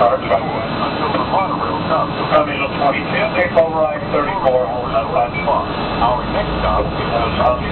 car truck. I mean, it's 22, take Our next stop is on 23,